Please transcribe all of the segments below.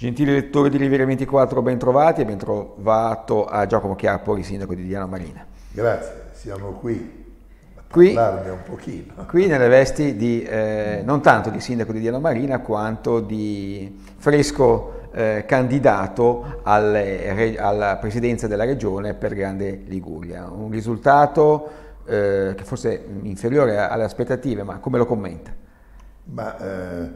Gentili lettori di Riviera 24, ben trovati e ben trovato a Giacomo Chiappori, sindaco di Diano Marina. Grazie, siamo qui a Qui- parlarne un pochino. Qui nelle vesti di, eh, non tanto di sindaco di Diano Marina, quanto di fresco eh, candidato alle alla presidenza della regione per Grande Liguria. Un risultato eh, che forse è inferiore alle aspettative, ma come lo commenta? Ma eh,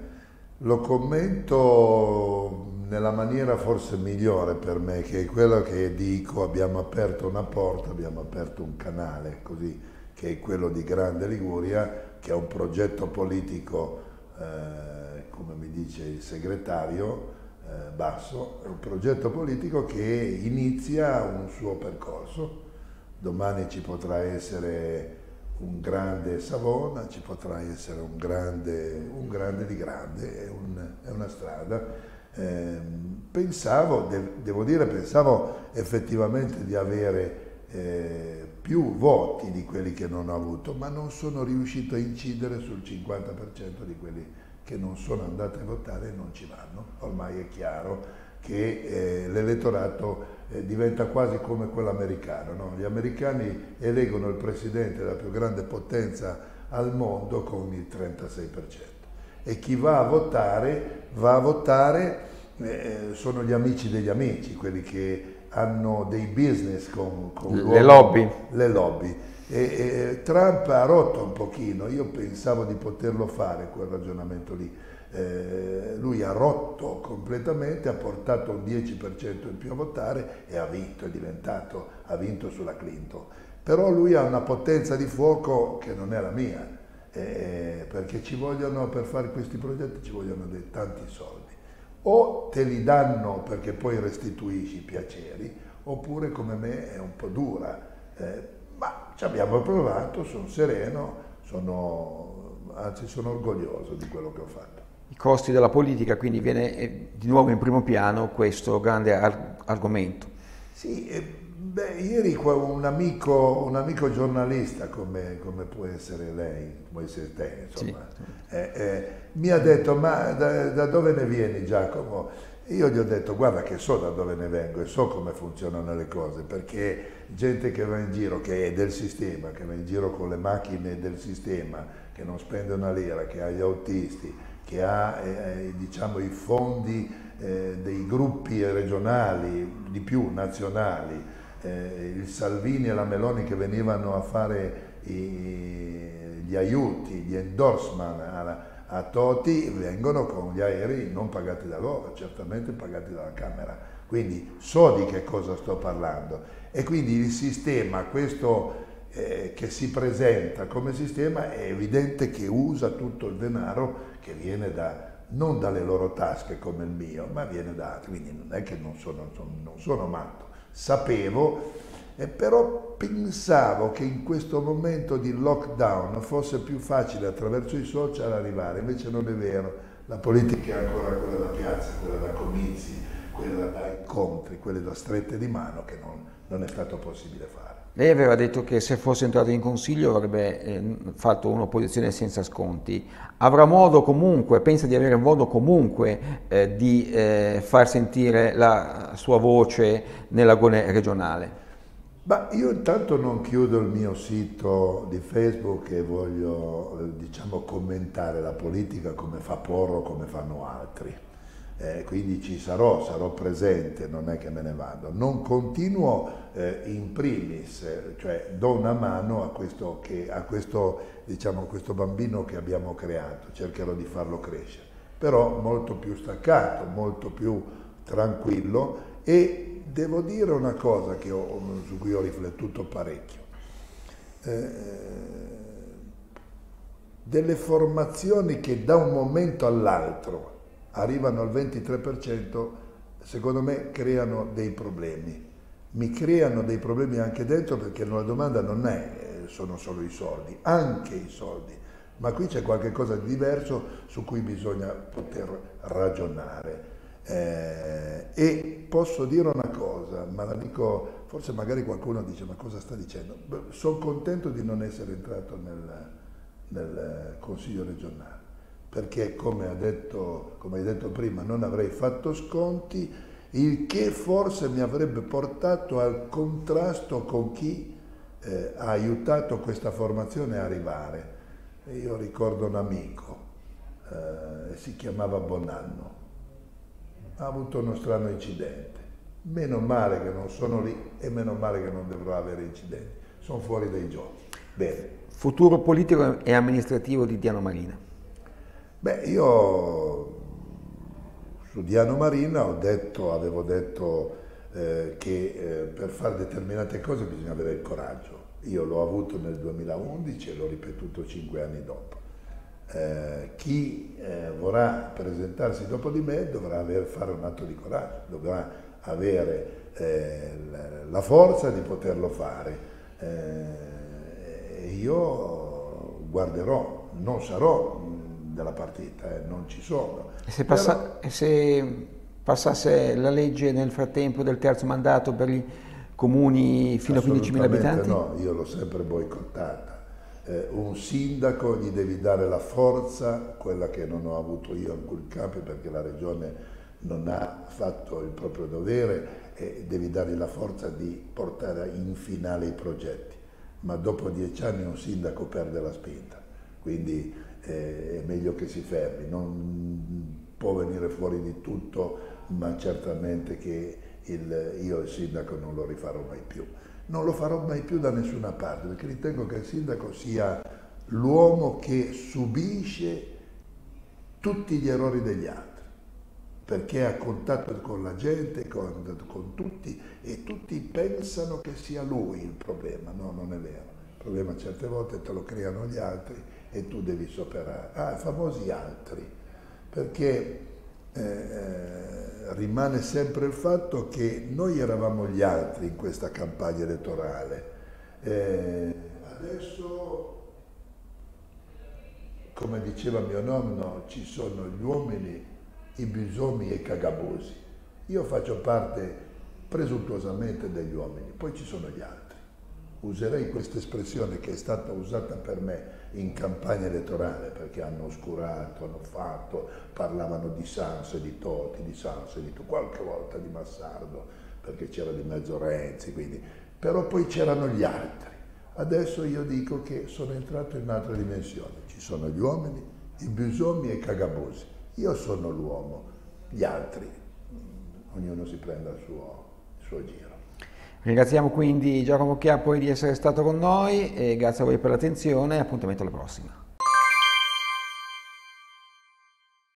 lo commento nella maniera forse migliore per me, che è quello che dico, abbiamo aperto una porta, abbiamo aperto un canale, così, che è quello di Grande Liguria, che è un progetto politico, eh, come mi dice il segretario eh, Basso, è un progetto politico che inizia un suo percorso. Domani ci potrà essere un grande Savona, ci potrà essere un grande, un grande di grande, è, un- è una strada. Ehm, pensavo, de- devo dire, pensavo effettivamente di avere eh, più voti di quelli che non ho avuto, ma non sono riuscito a incidere sul 50% di quelli che non sono andati a votare e non ci vanno. Ormai è chiaro che eh, l'elettorato eh, diventa quasi come quello americano. no? Gli americani eleggono il presidente della più grande potenza al mondo con il 36% e chi va a votare va a votare, eh, sono gli amici degli amici, quelli che hanno dei business con, con Le lobby. le lobby. E, e Trump ha rotto un pochino, io pensavo di poterlo fare quel ragionamento lì. Eh, lui ha rotto completamente, ha portato un 10% in più a votare e ha vinto, è diventato, ha vinto sulla Clinton. Però lui ha una potenza di fuoco che non è la mia, eh, perché ci vogliono, per fare questi progetti ci vogliono dei tanti soldi. O te li danno perché poi restituisci i piaceri, oppure come me è un po' dura. Eh, ma ci abbiamo provato, sono sereno, sono, anzi sono orgoglioso di quello che ho fatto. I costi della politica, quindi viene eh, di nuovo in primo piano questo grande ar- argomento. Sì, eh, beh, ieri un amico, un amico giornalista come, come può essere lei, può essere te, insomma, eh, eh, mi ha detto ma da, da dove ne vieni Giacomo? Io gli ho detto guarda che so da dove ne vengo e so come funzionano le cose, perché gente che va in giro, che è del sistema, che va in giro con le macchine del sistema, che non spende una lira, che ha gli autisti, che ha eh, diciamo, i fondi eh, dei gruppi regionali, di più nazionali, eh, il Salvini e la Meloni che venivano a fare i- gli aiuti, gli endorsement a, a Toti, vengono con gli aerei non pagati da loro, certamente pagati dalla Camera. Quindi so di che cosa sto parlando. E quindi il sistema, questo eh, che si presenta come sistema, è evidente che usa tutto il denaro che viene da, non dalle loro tasche come il mio, ma viene da altri. Quindi non è che non sono, son- non sono matto. Sapevo, eh, però pensavo che in questo momento di lockdown fosse più facile attraverso i social arrivare, invece non è vero. La politica è ancora quella da piazza, quella da comizi, quella da incontri, quelle da strette di mano che non, non è stato possibile fare. Lei aveva detto che se fosse entrato in consiglio avrebbe eh, fatto un'opposizione senza sconti. Avrà modo comunque, pensa di avere modo comunque eh, di eh, far sentire la sua voce nell'agone regionale. Ma io intanto non chiudo il mio sito di Facebook e voglio eh, diciamo, commentare la politica come fa Porro, come fanno altri. Eh, quindi ci sarò, sarò presente, non è che me ne vado. Non continuo eh, in primis, eh, cioè do una mano a questo, che- a questo, diciamo, questo bambino che abbiamo creato, cercherò di farlo crescere, però molto più staccato, molto più tranquillo e devo dire una cosa ho- su cui ho riflettuto parecchio. Eh, delle formazioni che da un momento all'altro arrivano al 23%, secondo me creano dei problemi. Mi creano dei problemi anche dentro perché la domanda non è eh, sono solo i soldi, anche i soldi, ma qui c'è qualcosa di diverso su cui bisogna poter ragionare. Eh, e posso dire una cosa, ma la dico, forse magari qualcuno dice ma cosa sta dicendo? Sono contento di non essere entrato nel, nel Consiglio regionale, perché come, detto, come hai detto prima non avrei fatto sconti, il che forse mi avrebbe portato al contrasto con chi eh, ha aiutato questa formazione a arrivare. Io ricordo un amico, eh, si chiamava Bonanno, ha avuto uno strano incidente. Meno male che non sono lì e meno male che non dovrò avere incidenti. Sono fuori dai giochi. Bene. Futuro politico e amministrativo di Diano Marina. Beh, io su Diano Marina detto, avevo detto eh, che eh, per fare determinate cose bisogna avere il coraggio. Io l'ho avuto nel 2011 e l'ho ripetuto cinque anni dopo. Eh, chi eh, vorrà presentarsi dopo di me dovrà aver, fare un atto di coraggio, dovrà avere eh, la forza di poterlo fare. Eh, io guarderò, non sarò della partita, eh, non ci sono. E se, passa, Però, se, passasse la legge nel frattempo del terzo mandato per i comuni fino a 15.000 abitanti? No, io l'ho sempre boicottata eh, un sindaco gli devi dare la forza, quella che non ho avuto io in quel campo perché la regione non ha fatto il proprio dovere e devi dargli la forza di portare in finale i progetti. Ma dopo dieci anni un sindaco perde la spinta, quindi è meglio che si fermi. Non può venire fuori di tutto, ma certamente che il, io il sindaco non lo rifarò mai più non lo farò mai più da nessuna parte, perché ritengo che il sindaco sia l'uomo che subisce tutti gli errori degli altri, perché ha contatto con la gente, con, con tutti, e tutti pensano che sia lui il problema, no, non è vero. Il problema certe volte te lo creano gli altri e tu devi superare. Ah, famosi altri, perché eh, eh, rimane sempre il fatto che noi eravamo gli altri in questa campagna elettorale. Eh, adesso, come diceva mio nonno, ci sono gli uomini, i bisogni e i cagabosi. Io faccio parte presuntuosamente degli uomini, poi ci sono gli altri userei questa espressione che è stata usata per me in campagna elettorale perché hanno oscurato, hanno fatto, parlavano di Sanso e di Toti, di Sanso e di Toti, qualche volta di Massardo perché c'era di mezzo Renzi, quindi, però poi c'erano gli altri. Adesso io dico che sono entrato in un'altra dimensione, ci sono gli uomini, i bisogni e i cagabosi. Io sono l'uomo, gli altri, ognuno si prenda il suo, il suo giro. Ringraziamo quindi Giacomo Chiappoli di essere stato con noi e grazie a voi per l'attenzione e appuntamento alla prossima.